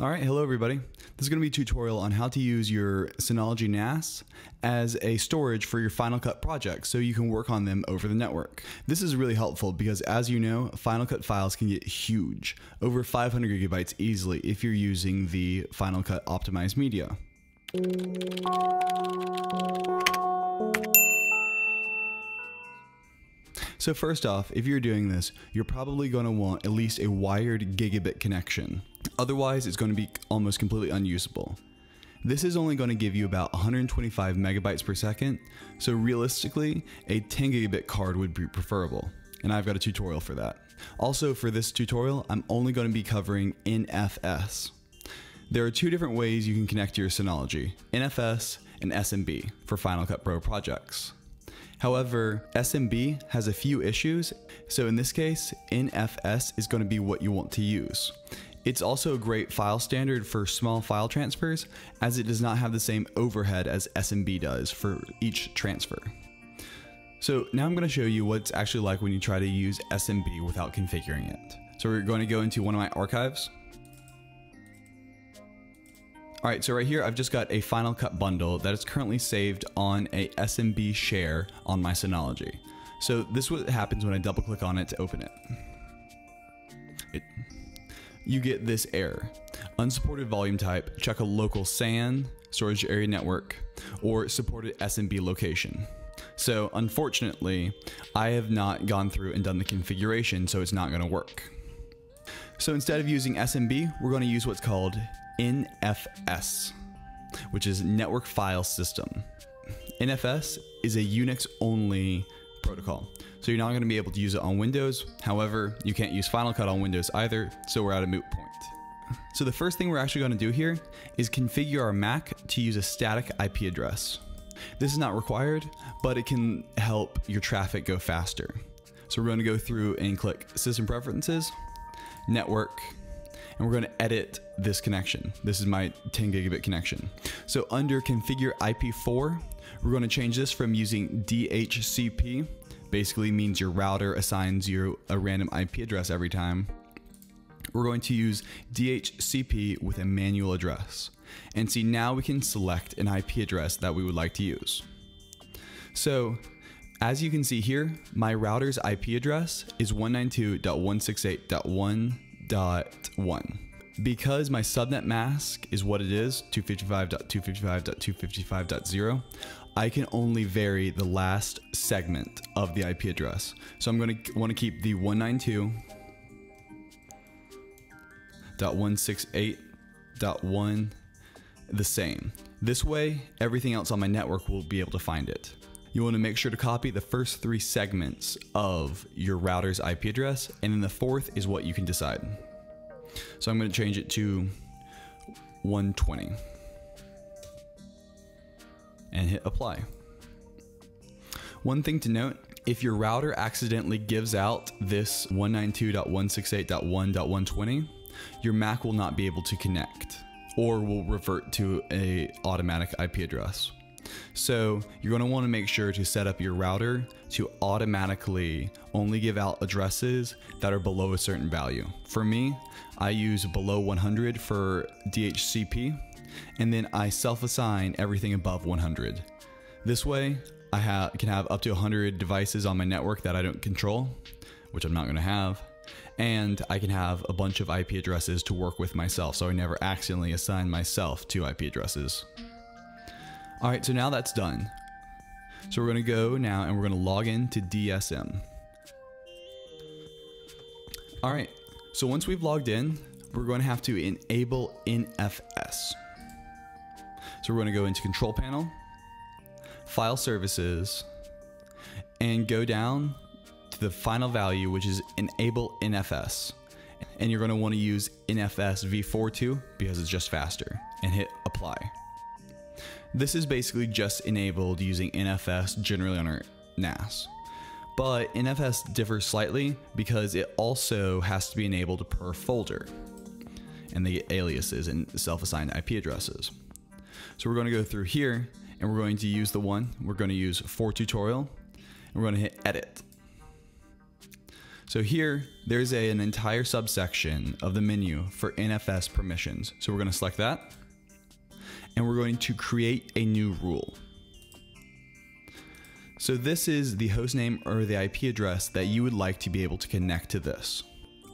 All right, hello everybody. This is going to be a tutorial on how to use your Synology NAS as a storage for your Final Cut projects so you can work on them over the network. This is really helpful because as you know, Final Cut files can get huge, over 500 gigabytes easily if you're using the Final Cut optimized media. So first off, if you're doing this, you're probably going to want at least a wired gigabit connection. Otherwise, it's going to be almost completely unusable. This is only going to give you about 125 megabytes per second, so realistically, a 10 gigabit card would be preferable, and I've got a tutorial for that. Also, for this tutorial, I'm only going to be covering NFS. There are two different ways you can connect to your Synology, NFS and SMB for Final Cut Pro projects. However, SMB has a few issues, so in this case, NFS is going to be what you want to use. It's also a great file standard for small file transfers, as it does not have the same overhead as SMB does for each transfer. So now I'm going to show you what it's actually like when you try to use SMB without configuring it. So we're going to go into one of my archives. All right, so right here, I've just got a Final Cut bundle that is currently saved on a SMB share on my Synology. So this is what happens when I double click on it to open it. it you get this error. Unsupported volume type, check a local SAN, storage area network, or supported SMB location. So unfortunately, I have not gone through and done the configuration, so it's not gonna work. So instead of using SMB, we're gonna use what's called NFS, which is Network File System. NFS is a Unix only protocol, so you're not going to be able to use it on Windows. However, you can't use Final Cut on Windows either, so we're at a moot point. So the first thing we're actually going to do here is configure our Mac to use a static IP address. This is not required, but it can help your traffic go faster. So we're going to go through and click System Preferences, Network, and we're going to edit this connection. This is my 10 gigabit connection. So under configure IP4, we're going to change this from using DHCP, basically means your router assigns you a random IP address every time. We're going to use DHCP with a manual address. And see, now we can select an IP address that we would like to use. So as you can see here, my router's IP address is 192.168.1 255.255.1. Because my subnet mask is what it is, 255.255.255.0, I can only vary the last segment of the IP address. So I'm going to want to keep the 192.168.1 the same. This way, everything else on my network will be able to find it. You want to make sure to copy the first three segments of your router's IP address, and then the fourth is what you can decide. So I'm going to change it to 120 and hit apply. One thing to note, if your router accidentally gives out this 192.168.1.120, your Mac will not be able to connect or will revert to a automatic IP address. So you're going to want to make sure to set up your router to automatically only give out addresses that are below a certain value. For me, I use below 100 for DHCP, and then I self-assign everything above 100. This way, I ha can have up to 100 devices on my network that I don't control, which I'm not going to have, and I can have a bunch of IP addresses to work with myself, so I never accidentally assign myself to IP addresses. All right, so now that's done. So we're to go now and we're to log in to DSM. All right, so once we've logged in, we're going to have to enable NFS. So we're to go into Control Panel, File Services, and go down to the final value, which is Enable NFS. And you're going to want to use NFS v42 because it's just faster, and hit Apply. This is basically just enabled using NFS generally on our NAS. But NFS differs slightly because it also has to be enabled per folder and they get aliases and self-assigned IP addresses. So we're going to go through here and we're going to use the one, we're going to use for tutorial and we're going to hit edit. So here, there's a, an entire subsection of the menu for NFS permissions. So we're going to select that and we're going to create a new rule. So this is the host name or the IP address that you would like to be able to connect to this.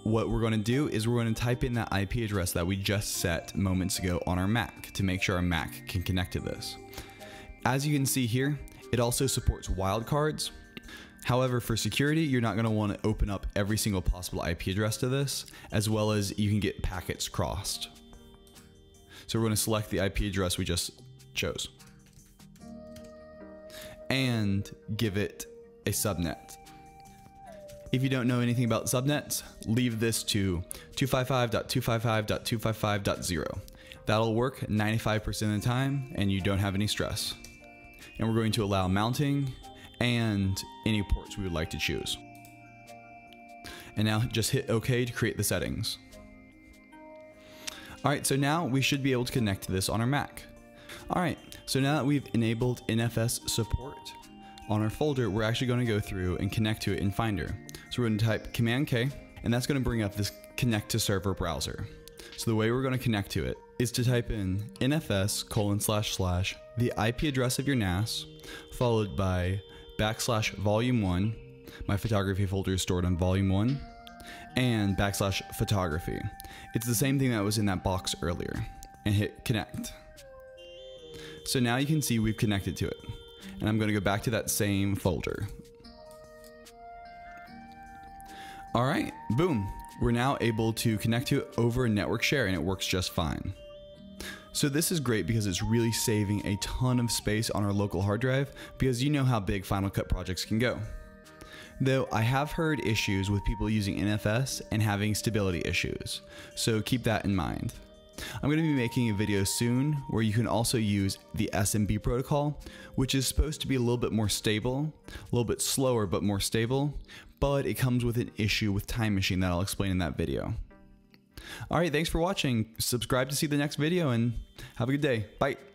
What we're going to do is we're going to type in that IP address that we just set moments ago on our Mac to make sure our Mac can connect to this. As you can see here, it also supports wildcards. However, for security, you're not going to want to open up every single possible IP address to this, as well as you can get packets crossed. So we're going to select the IP address we just chose and give it a subnet. If you don't know anything about subnets, leave this to 255.255.255.0. That'll work 95% of the time and you don't have any stress. And we're going to allow mounting and any ports we would like to choose. And now just hit OK to create the settings. Alright, so now we should be able to connect to this on our Mac. Alright, so now that we've enabled NFS support on our folder, we're actually going to go through and connect to it in Finder. So we're going to type Command K, and that's going to bring up this connect to server browser. So the way we're going to connect to it is to type in nfs colon slash slash the IP address of your NAS, followed by backslash volume one. My photography folder is stored on volume one, and backslash photography. It's the same thing that was in that box earlier, and hit connect. So now you can see we've connected to it. And I'm going to go back to that same folder. All right, boom. We're now able to connect to it over a network share and it works just fine. So this is great because it's really saving a ton of space on our local hard drive because you know how big Final Cut projects can go. Though I have heard issues with people using NFS and having stability issues, so keep that in mind. I'm going to be making a video soon where you can also use the SMB protocol, which is supposed to be a little bit more stable, a little bit slower but more stable, but it comes with an issue with Time Machine that I'll explain in that video. Alright, thanks for watching. Subscribe to see the next video and have a good day. Bye.